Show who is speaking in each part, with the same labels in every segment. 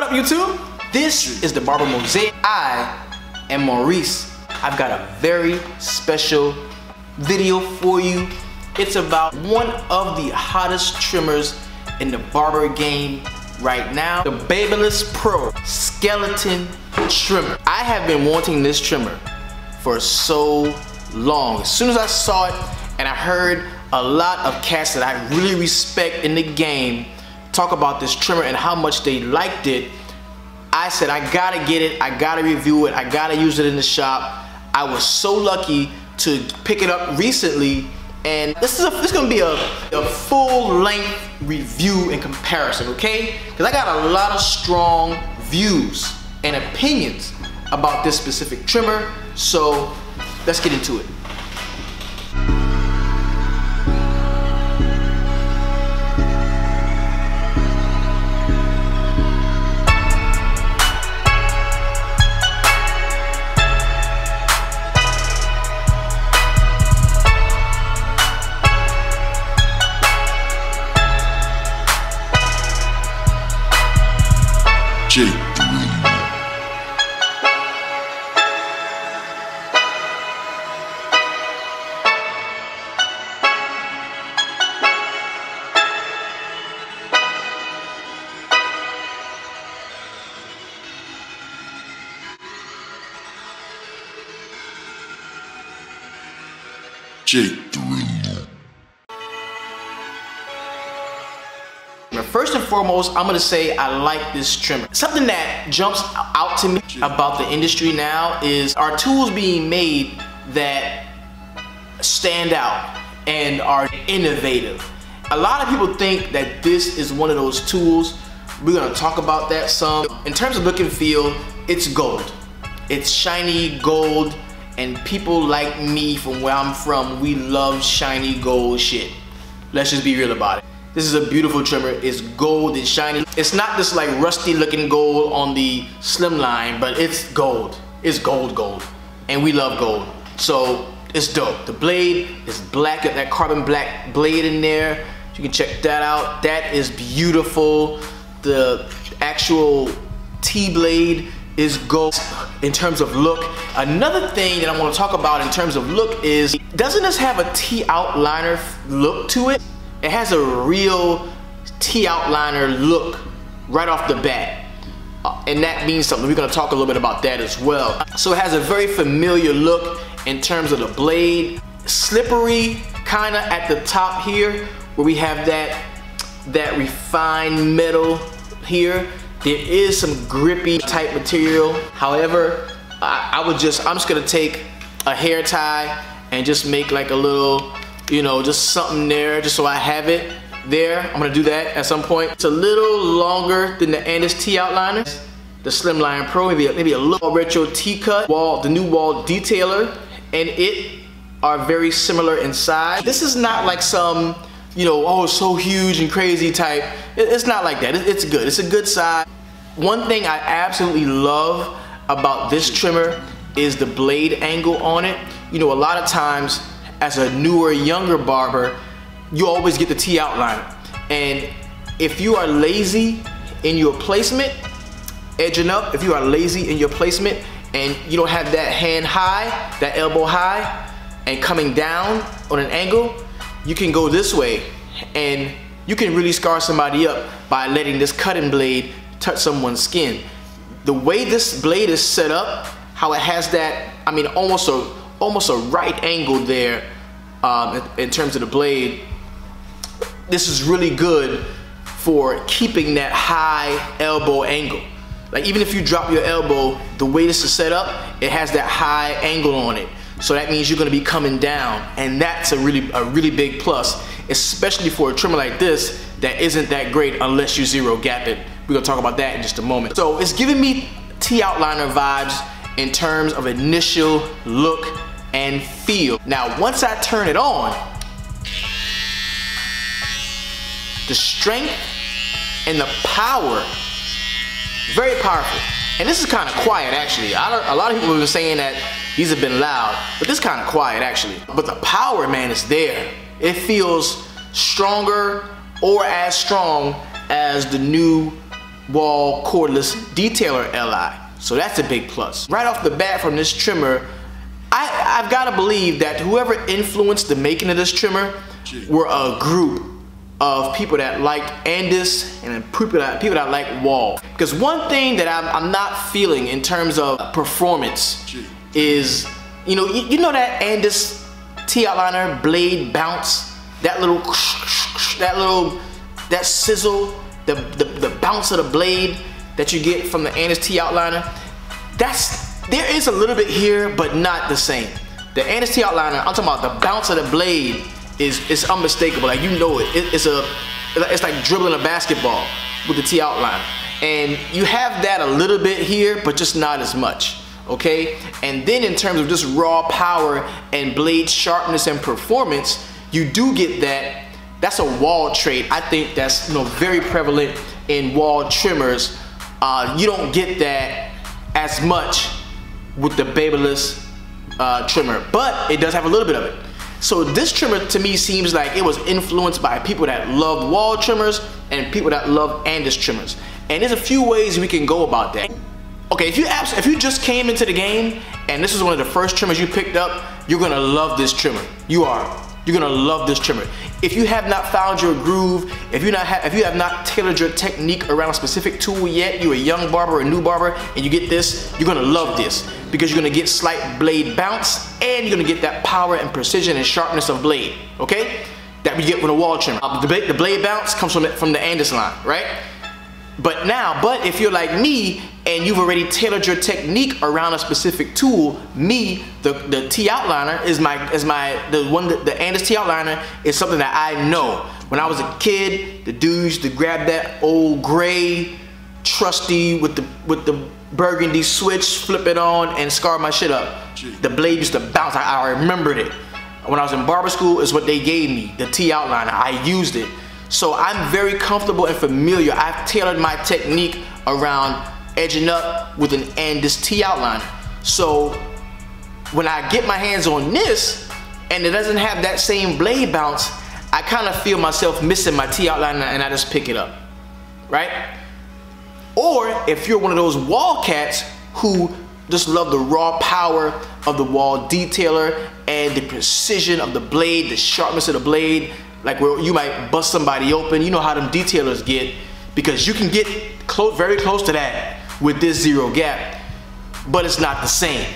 Speaker 1: What up YouTube? This is the Barber Mosaic. I am Maurice. I've got a very special video for you. It's about one of the hottest trimmers in the barber game right now. The Babyliss Pro Skeleton Trimmer. I have been wanting this trimmer for so long. As soon as I saw it and I heard a lot of cats that I really respect in the game talk about this trimmer and how much they liked it, I said, I gotta get it, I gotta review it, I gotta use it in the shop. I was so lucky to pick it up recently and this is, a, this is gonna be a, a full length review and comparison, okay? Because I got a lot of strong views and opinions about this specific trimmer, so let's get into it. J. J. Thriller. First and foremost, I'm gonna say I like this trimmer. Something that jumps out to me about the industry now is our tools being made that stand out and are innovative. A lot of people think that this is one of those tools. We're gonna talk about that some. In terms of look and feel, it's gold. It's shiny gold and people like me from where I'm from, we love shiny gold shit. Let's just be real about it. This is a beautiful trimmer. It's gold and shiny. It's not this like rusty looking gold on the slimline, but it's gold. It's gold gold. And we love gold. So it's dope. The blade is black, got that carbon black blade in there. You can check that out. That is beautiful. The actual T-blade is gold in terms of look. Another thing that I want to talk about in terms of look is, doesn't this have a T outliner look to it? It has a real T outliner look right off the bat. Uh, and that means something. We're gonna talk a little bit about that as well. So it has a very familiar look in terms of the blade. Slippery kinda at the top here where we have that, that refined metal here. There is some grippy type material. However, I, I would just, I'm just gonna take a hair tie and just make like a little, you know, just something there just so I have it there. I'm gonna do that at some point. It's a little longer than the Andis T outliner. The Slimline Pro, maybe a, maybe a little retro T-cut. Wahl, the new Wahl detailer, and it are very similar in size. This is not like some, you know, oh, so huge and crazy type. It's not like that. It's good. It's a good size. One thing I absolutely love about this trimmer is the blade angle on it. You know, a lot of times as a newer, younger barber, you always get the T outline. And if you are lazy in your placement, edging up, if you are lazy in your placement and you don't have that hand high, that elbow high, and coming down on an angle, you can go this way and you can really scar somebody up by letting this cutting blade touch someone's skin. The way this blade is set up, how it has that, I mean, almost a, almost a right angle there um, in terms of the blade, this is really good for keeping that high elbow angle. Like even if you drop your elbow, the way this is set up, it has that high angle on it. So that means you're gonna be coming down and that's a really, a really big plus, especially for a trimmer like this that isn't that great unless you zero gap it. We're gonna talk about that in just a moment. So it's giving me T outliner vibes in terms of initial look and feel. Now, once I turn it on, the strength and the power, very powerful. And this is kind of quiet actually. a lot of people have been saying that these have been loud, but this kind of quiet actually. But the power, man, is there. It feels stronger or as strong as the new Wahl cordless detailer LI. So that's a big plus. Right off the bat from this trimmer, I, have gotta believe that whoever influenced the making of this trimmer were a group of people that like Andis and people that, people that like Wahl. Because one thing that I'm, I'm, not feeling in terms of performance is, you know, you, you know that Andis T-outliner blade bounce, that little, that little, that sizzle, the, the, the bounce of the blade that you get from the Andis T-outliner. That's, there is a little bit here, but not the same. The Andis T-outliner, I'm talking about the bounce of the blade is it's unmistakable. Like you know it. it. It's a it's like dribbling a basketball with the T outline. And you have that a little bit here, but just not as much. Okay? And then in terms of just raw power and blade sharpness and performance, you do get that. That's a Wahl trait. I think that's you know very prevalent in Wahl trimmers. Uh, you don't get that as much with the Babyliss uh, trimmer, but it does have a little bit of it. So this trimmer to me seems like it was influenced by people that love Wahl trimmers and people that love Andis trimmers. And there's a few ways we can go about that. Okay, if you if you just came into the game and this is one of the first trimmers you picked up, you're gonna love this trimmer. You are. You're gonna love this trimmer. If you have not found your groove, if you're not if you have not tailored your technique around a specific tool yet, you're a young barber, a new barber, and you get this, you're gonna love this because you're gonna get slight blade bounce and you're gonna get that power and precision and sharpness of blade, okay? That we get with a Wahl trimmer. Uh, the, the blade bounce comes from the, from the Andis line, right? But now, but if you're like me and you've already tailored your technique around a specific tool, me, the, the T outliner is my is my the one that the Andis T outliner is something that I know. When I was a kid, the dude used to grab that old gray, trusty with the with the burgundy switch, flip it on, and scar my shit up. The blade used to bounce. I, I remembered it. When I was in barber school, is what they gave me, the T outliner. I used it. So I'm very comfortable and familiar. I've tailored my technique around edging up with an Andis T outline. So when I get my hands on this and it doesn't have that same blade bounce, I kind of feel myself missing my T outline and I just pick it up, right? Or if you're one of those Wahl cats who just love the raw power of the Wahl detailer and the precision of the blade, the sharpness of the blade, like where you might bust somebody open. You know how them detailers get because you can get close, very close to that with this zero gap, but it's not the same.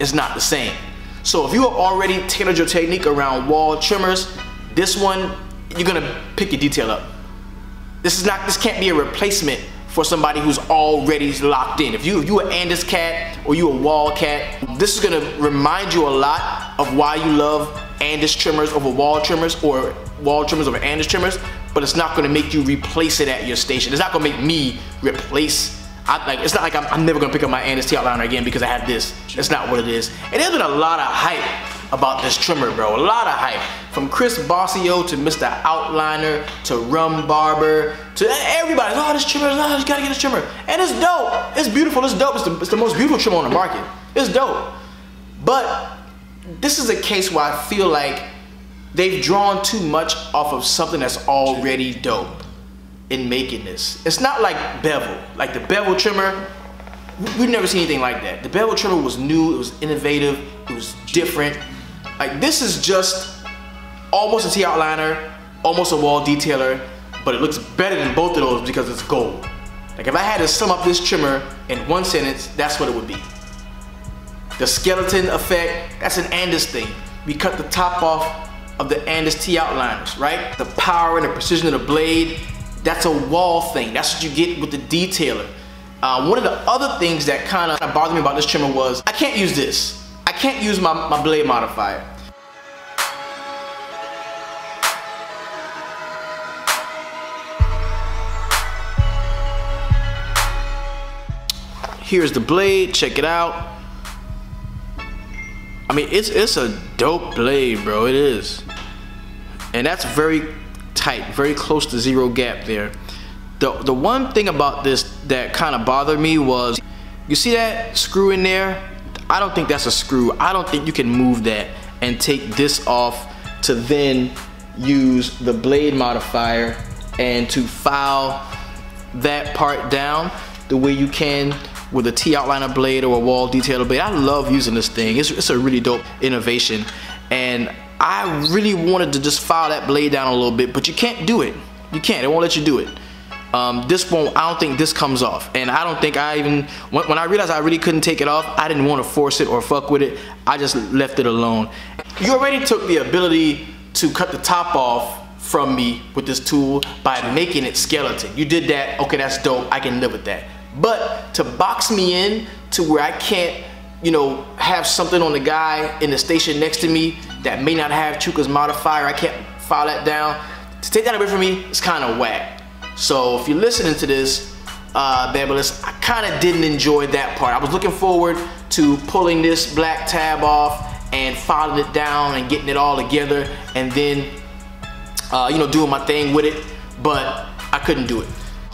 Speaker 1: It's not the same. So if you have already tailored your technique around Wahl trimmers, this one, you're gonna pick your detail up. This is not, this can't be a replacement for somebody who's already locked in. If you if you an Andis cat or you a Wahl cat, this is gonna remind you a lot of why you love Andis trimmers over Wahl trimmers or Wahl trimmers over Andis trimmers, but it's not gonna make you replace it at your station. It's not gonna make me replace I, like it's not like I'm, I'm never gonna pick up my Andis T outliner again because I have this. That's not what it is. And there's been a lot of hype about this trimmer, bro. A lot of hype. From Chris Bossio to Mr. Outliner to Rum Barber to everybody. Oh, this trimmer, oh, you gotta get this trimmer. And it's dope. It's beautiful, it's dope. It's the, it's the most beautiful trimmer on the market. It's dope. But this is a case where I feel like they've drawn too much off of something that's already dope in making this. It's not like bevel. Like the bevel trimmer, we've never seen anything like that. The bevel trimmer was new, it was innovative, it was different. Like this is just almost a T outliner, almost a Wahl detailer, but it looks better than both of those because it's gold. Like if I had to sum up this trimmer in one sentence, that's what it would be. The skeleton effect, that's an Andis thing. We cut the top off of the Andis T outliners, right? The power and the precision of the blade, that's a Wahl thing. That's what you get with the detailer. Uh, one of the other things that kind of bothered me about this trimmer was I can't use this. I can't use my, my blade modifier. Here's the blade, check it out. I mean, it's it's a dope blade, bro. It is. And that's very tight, very close to zero gap there. The, the one thing about this that kind of bothered me was, you see that screw in there? I don't think that's a screw. I don't think you can move that and take this off to then use the blade modifier and to file that part down the way you can with a T-outliner blade or a Wahl detailer blade. I love using this thing. It's, it's a really dope innovation. And I really wanted to just file that blade down a little bit, but you can't do it. You can't, it won't let you do it. Um, this won't, I don't think this comes off. And I don't think I even, when, when I realized I really couldn't take it off, I didn't want to force it or fuck with it. I just left it alone. You already took the ability to cut the top off from me with this tool by making it skeleton. You did that, okay, that's dope, I can live with that. But to box me in to where I can't, you know, have something on the guy in the station next to me that may not have Chuka's modifier, I can't file that down. To take that away from me, it's kind of whack. So if you're listening to this, uh, Babyliss, I kind of didn't enjoy that part. I was looking forward to pulling this black tab off and filing it down and getting it all together and then, uh, you know, doing my thing with it, but I couldn't do it.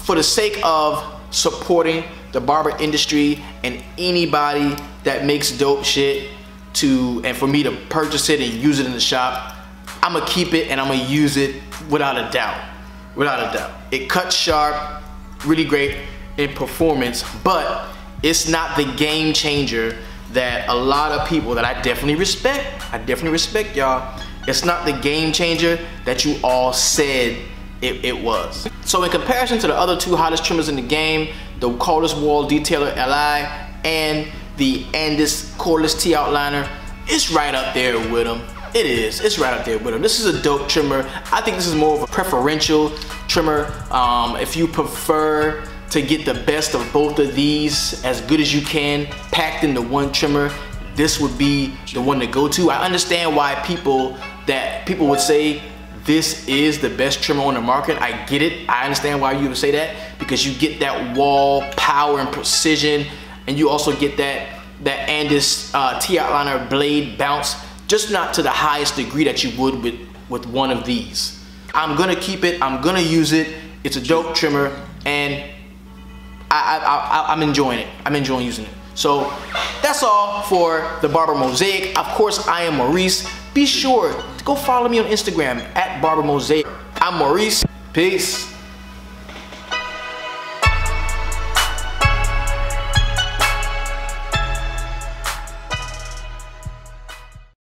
Speaker 1: For the sake of supporting the barber industry and anybody that makes dope shit to and for me to purchase it and use it in the shop I'm gonna keep it and I'm gonna use it without a doubt. Without a doubt. It cuts sharp really great in performance but it's not the game changer that a lot of people that I definitely respect I definitely respect y'all. It's not the game changer that you all said it, it was. So in comparison to the other two hottest trimmers in the game, the cordless Wahl detailer Li and the Andis cordless T outliner, it's right up there with them. It is, it's right up there with them. This is a dope trimmer. I think this is more of a preferential trimmer. Um, if you prefer to get the best of both of these as good as you can packed into one trimmer, this would be the one to go to. I understand why people that people would say this is the best trimmer on the market. I get it. I understand why you would say that because you get that Wahl power and precision and you also get that that Andis uh, T-outliner blade bounce just not to the highest degree that you would with with one of these. I'm gonna keep it. I'm gonna use it. It's a dope trimmer and I, I, I, I'm enjoying it. I'm enjoying using it. So that's all for the Barber Mosaic. Of course, I am Maurice. Be sure to go follow me on Instagram at Barber Mosaic. I'm Maurice. Peace.